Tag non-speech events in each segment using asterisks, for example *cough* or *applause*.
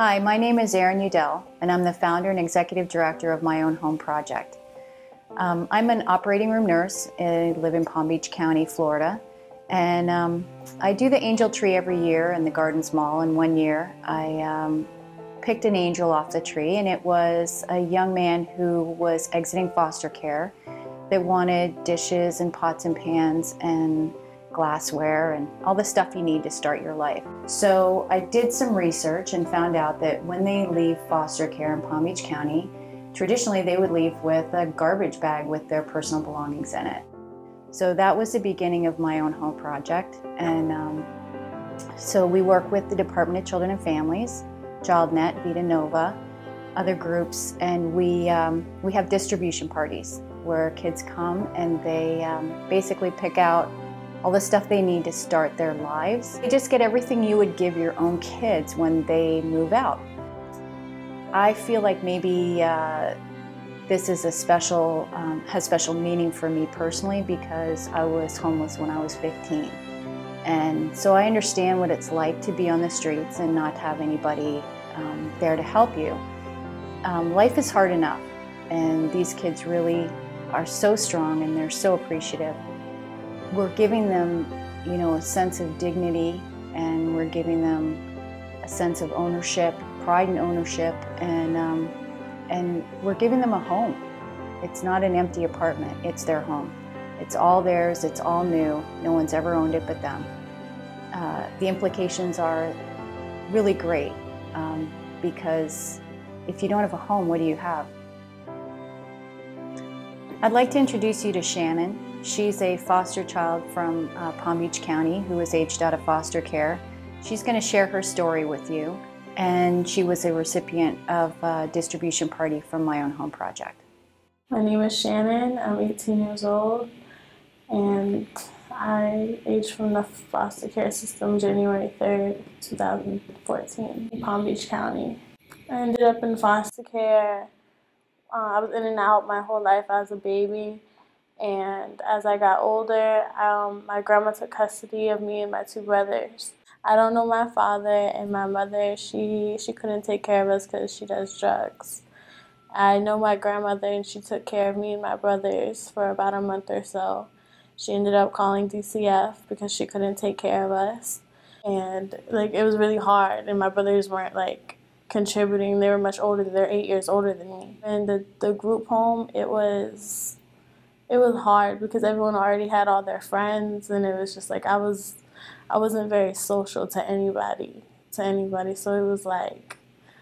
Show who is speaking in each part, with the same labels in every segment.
Speaker 1: Hi, my name is Erin Udell, and I'm the founder and executive director of My Own Home Project. Um, I'm an operating room nurse. I live in Palm Beach County, Florida, and um, I do the angel tree every year in the Gardens Mall. And one year, I um, picked an angel off the tree, and it was a young man who was exiting foster care that wanted dishes and pots and pans and glassware and all the stuff you need to start your life. So I did some research and found out that when they leave foster care in Palm Beach County, traditionally they would leave with a garbage bag with their personal belongings in it. So that was the beginning of my own home project. And um, so we work with the Department of Children and Families, ChildNet, Vita Nova, other groups, and we, um, we have distribution parties where kids come and they um, basically pick out all the stuff they need to start their lives. They just get everything you would give your own kids when they move out. I feel like maybe uh, this is a special, um, has special meaning for me personally because I was homeless when I was 15. And so I understand what it's like to be on the streets and not have anybody um, there to help you. Um, life is hard enough, and these kids really are so strong and they're so appreciative. We're giving them, you know, a sense of dignity and we're giving them a sense of ownership, pride in ownership, and, um, and we're giving them a home. It's not an empty apartment, it's their home. It's all theirs, it's all new, no one's ever owned it but them. Uh, the implications are really great um, because if you don't have a home, what do you have? I'd like to introduce you to Shannon. She's a foster child from uh, Palm Beach County who was aged out of foster care. She's going to share her story with you, and she was a recipient of a distribution party from My Own Home Project.
Speaker 2: My name is Shannon. I'm 18 years old, and I aged from the foster care system January 3rd, 2014, in Palm Beach County. I ended up in foster care. Uh, I was in and out my whole life as a baby. And as I got older, um, my grandma took custody of me and my two brothers. I don't know my father and my mother. She she couldn't take care of us because she does drugs. I know my grandmother and she took care of me and my brothers for about a month or so. She ended up calling DCF because she couldn't take care of us. And like it was really hard and my brothers weren't like contributing. They were much older. They're eight years older than me. And the, the group home, it was it was hard because everyone already had all their friends and it was just like I was I wasn't very social to anybody to anybody so it was like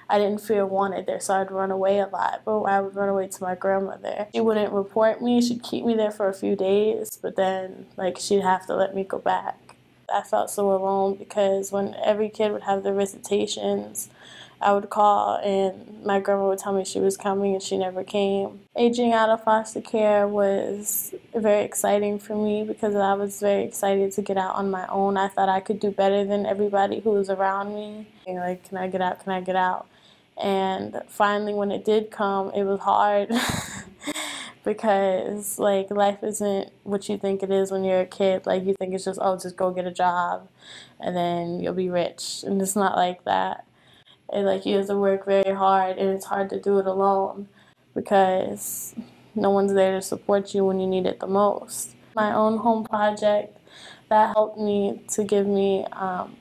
Speaker 2: I didn't feel wanted there so I'd run away a lot but I would run away to my grandmother she wouldn't report me she'd keep me there for a few days but then like she'd have to let me go back I felt so alone because when every kid would have their visitations I would call and my grandma would tell me she was coming and she never came. Aging out of foster care was very exciting for me because I was very excited to get out on my own. I thought I could do better than everybody who was around me. Like, can I get out? Can I get out? And finally, when it did come, it was hard. *laughs* because like life isn't what you think it is when you're a kid. Like you think it's just oh just go get a job and then you'll be rich. And it's not like that and like you have to work very hard and it's hard to do it alone because no one's there to support you when you need it the most. My own home project that helped me to give me um,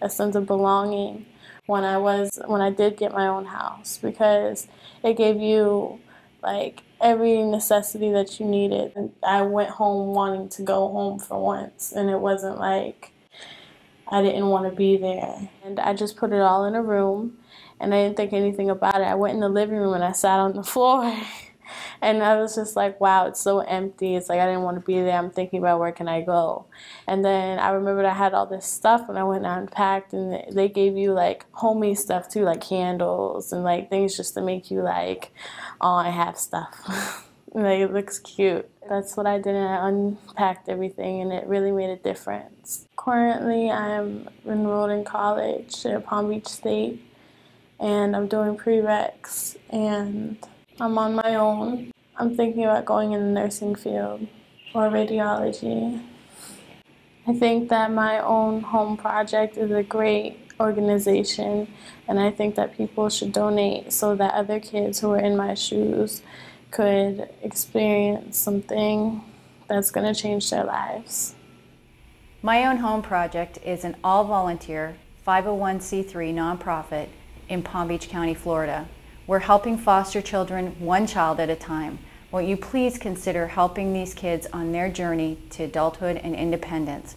Speaker 2: a sense of belonging when I was when I did get my own house because it gave you like every necessity that you needed. And I went home wanting to go home for once and it wasn't like I didn't want to be there. And I just put it all in a room and I didn't think anything about it. I went in the living room and I sat on the *laughs* floor. And I was just like, wow, it's so empty. It's like I didn't want to be there. I'm thinking about where can I go. And then I remembered I had all this stuff and I went and unpacked and they gave you like homemade stuff too, like candles and like things just to make you like, oh, I have stuff. *laughs* like it looks cute. That's what I did and I unpacked everything and it really made a difference. Currently I'm enrolled in college at Palm Beach State and I'm doing prereqs and I'm on my own. I'm thinking about going in the nursing field or radiology. I think that my own home project is a great organization, and I think that people should donate so that other kids who are in my shoes could experience something that's going to change their lives.
Speaker 1: My Own Home Project is an all volunteer 501c3 nonprofit in Palm Beach County, Florida. We're helping foster children one child at a time. Won't you please consider helping these kids on their journey to adulthood and independence?